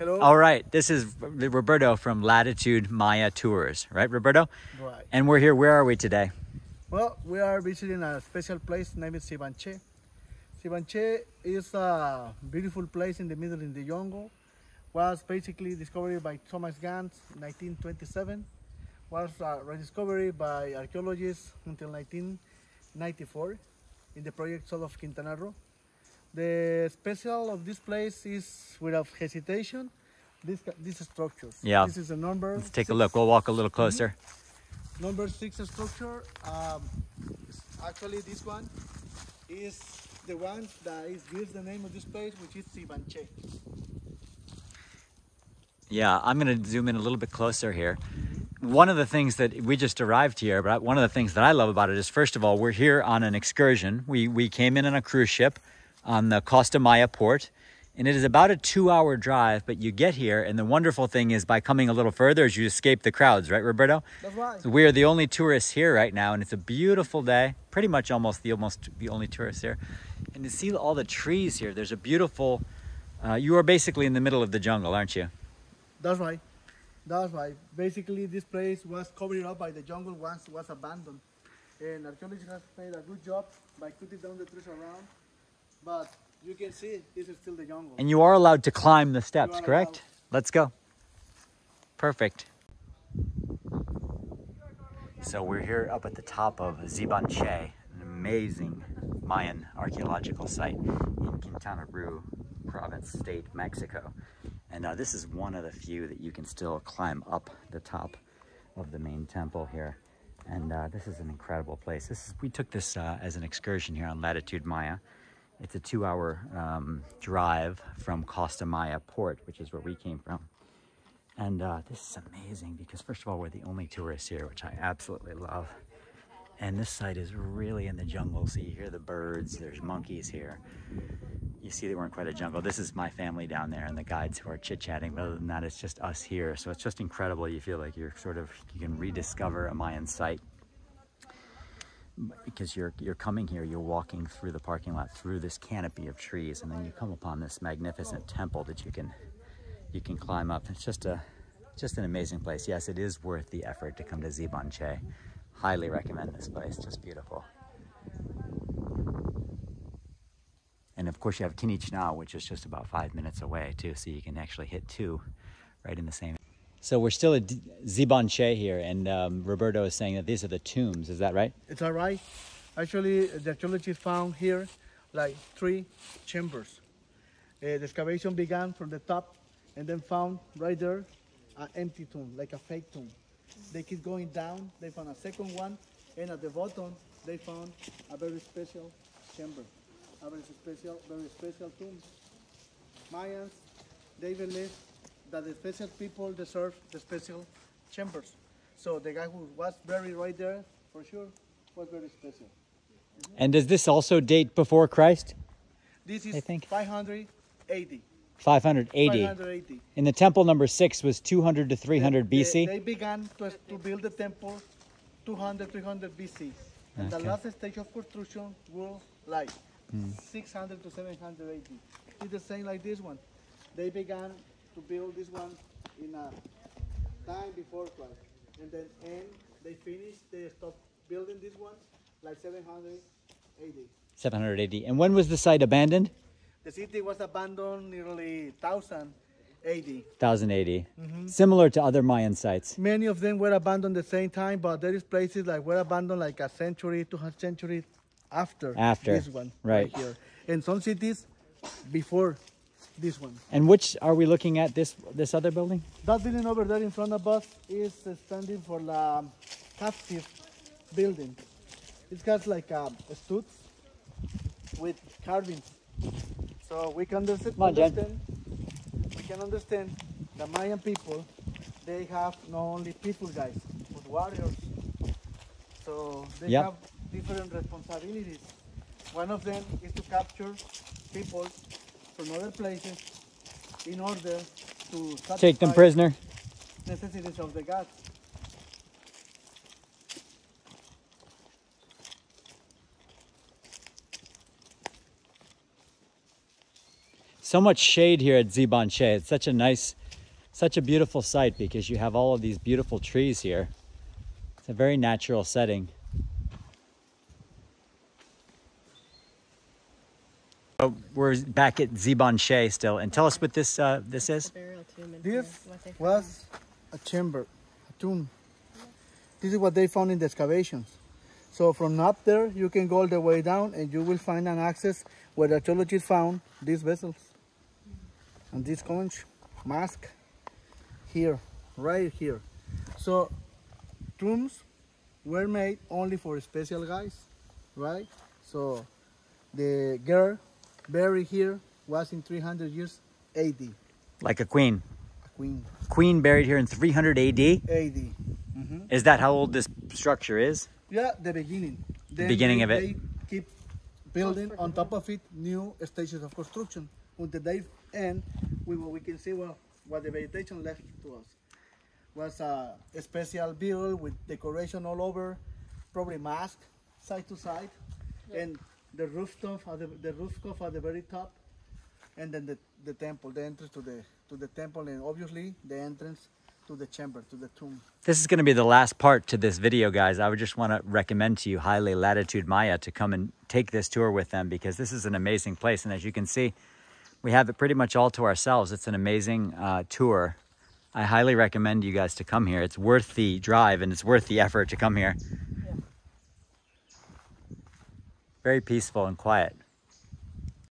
Hello. All right, this is Roberto from Latitud Maya Tours, right, Roberto? Right. And we're here. Where are we today? Well, we are visiting a special place named Dzibanché. Dzibanché is a beautiful place in the middle in the jungle. Was basically discovered by Thomas Gann in 1927. Was uh, rediscovered by archaeologists until 1994 in the project Sol of Quintana Roo. The special of this place is, without hesitation, this, these structures. Yeah. This is a number. Let's take a look. We'll walk a little closer. Number six structure, um, actually this one is the one that is, gives the name of this place, which is Dzibanché. Yeah, I'm going to zoom in a little bit closer here. One of the things that we just arrived here, but one of the things that I love about it is, first of all, we're here on an excursion. We we came in on a cruise ship on the Costa Maya port, and it is about a two-hour drive. But you get here, and the wonderful thing is, by coming a little further, is you escape the crowds, right, Roberto? That's right. So we are the only tourists here right now, and it's a beautiful day. Pretty much almost the almost the only tourists here, and to see all the trees here. There's a beautiful. Uh, you are basically in the middle of the jungle, aren't you? That's right. That's right. Basically, this place was covered up by the jungle once was abandoned. And archaeologists have made a good job by cutting down the trees around. But you can see this is still the jungle. And you are allowed to climb the steps, correct? allowed. Let's go. Perfect. So we're here up at the top of Dzibanché, an amazing Mayan archaeological site in Quintana Roo province, state, Mexico. And uh, this is one of the few that you can still climb up the top of the main temple here. And uh, this is an incredible place. This is, we took this uh, as an excursion here on Latitud Maya. It's a two hour um, drive from Costa Maya port, which is where we came from. And uh, this is amazing because, first of all, we're the only tourists here, which I absolutely love. And this site is really in the jungle, so you hear the birds, there's monkeys here. You see that we're in quite a jungle. This is my family down there and the guides who are chit-chatting, but other than that, it's just us here. So it's just incredible. You feel like you're sort of, you can rediscover a Mayan site because you're you're coming here, you're walking through the parking lot through this canopy of trees, and then you come upon this magnificent temple that you can you can climb up. It's just a just an amazing place. Yes, it is worth the effort to come to Dzibanché. Highly recommend this place. Just beautiful. And of course, you have Kinichna, which is just about five minutes away too, so you can actually hit two right in the same. So we're still at Dzibanché here, and um, Roberto is saying that these are the tombs. Is that right? It's all right. Actually, the archaeologists found here like three chambers. Uh, the excavation began from the top and then found right there an empty tomb, like a fake tomb. They keep going down, they found a second one, and at the bottom they found a very special chamber, a very special, very special tomb. Mayans, they believe that the special people deserve the special chambers. So the guy who was buried right there, for sure, was very special. And does this also date before Christ? This is I think. 580. 580. 580. And the temple number six was 200 to 300 They- BC. They, began to, to build the temple 200, 300 BC. And the last stage of construction was like Hmm. 600 to 780. It's the same like this one. They began to build this one in a time before Christ. And then and they finished, they stopped building this one like 780. 780. And when was the site abandoned? The city was abandoned nearly 1000 AD. 1080. Mm-hmm. Similar to other Mayan sites. Many of them were abandoned the same time, but there is places like were abandoned like a century, two hundred centuries after, After, this one right. here. And some cities before this one. And which are we looking at? This this other building? That building over there in front of us is standing for the captive building. It has like a studs with carvings. So we can understand, on, understand we can understand the Mayan people, they have not only people guys, but warriors. So they Yeah. have different responsibilities. One of them is to capture people from other places in order to Take them prisoner. necessities of the gods. so much shade here at Dzibanché. It's such a nice, such a beautiful site because you have all of these beautiful trees here. It's a very natural setting. So we're back at Dzibanché still, and tell us what this uh, this is. Burial tomb in here, This what they found. was a chamber, a tomb. This is what they found in the excavations. So from up there, you can go all the way down and you will find an access where the archaeologists found these vessels. And this conch mask here, right here. So tombs were made only for special guys, right? So the girl buried here was in 300 years AD, Like a queen. a queen. Queen buried here in 300 AD. AD. Mm-hmm. Is that how old this structure is? Yeah, the beginning. Then beginning of it. They keep building on top of it new stages of construction until they end with what we can see well what the vegetation left to us was a, a special build with decoration all over, probably mask side to side, and the rooftop at the, the rooftop at the very top, and then the, the temple, the entrance to the to the temple, and obviously the entrance to the chamber, to the tomb. This is going to be the last part to this video, guys. I would just want to recommend to you highly Latitud Maya to come and take this tour with them because this is an amazing place. And as you can see, we have it pretty much all to ourselves. It's an amazing uh, tour. I highly recommend you guys to come here. It's worth the drive and it's worth the effort to come here. Very peaceful and quiet.